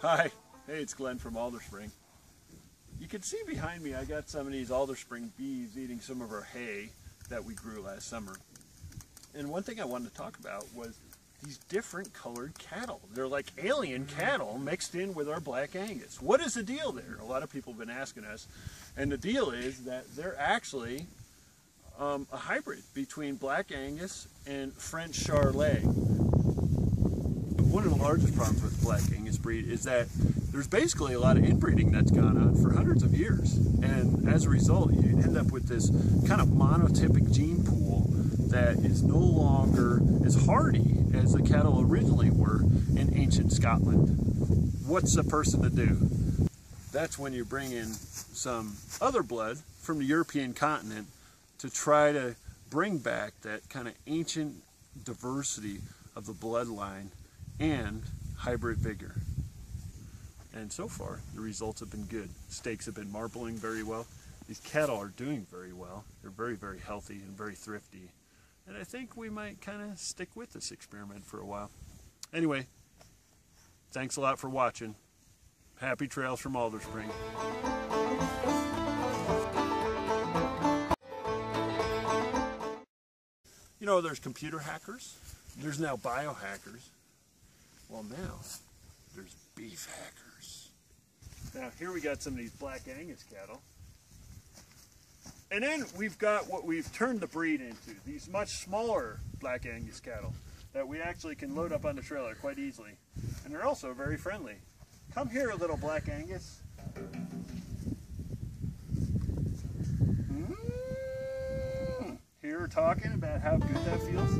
Hi, hey, it's Glenn from Alderspring. You can see behind me I got some of these Alderspring bees eating some of our hay that we grew last summer. And one thing I wanted to talk about was these different colored cattle. They're like alien cattle mixed in with our Black Angus. What is the deal there? A lot of people have been asking us. And the deal is that they're actually um, a hybrid between Black Angus and French Charolais one of the largest problems with Black Angus breed is that there's basically a lot of inbreeding that's gone on for hundreds of years. And as a result, you end up with this kind of monotypic gene pool that is no longer as hardy as the cattle originally were in ancient Scotland. What's a person to do? That's when you bring in some other blood from the European continent to try to bring back that kind of ancient diversity of the bloodline and hybrid vigor. And so far, the results have been good. Steaks have been marbling very well. These cattle are doing very well. They're very, very healthy and very thrifty. And I think we might kind of stick with this experiment for a while. Anyway, thanks a lot for watching. Happy trails from Alderspring. You know, there's computer hackers. There's now biohackers. Well, now there's beef hackers. Now, here we got some of these Black Angus cattle. And then we've got what we've turned the breed into, these much smaller Black Angus cattle that we actually can load up on the trailer quite easily. And they're also very friendly. Come here, little Black Angus. Mm. Here talking about how good that feels.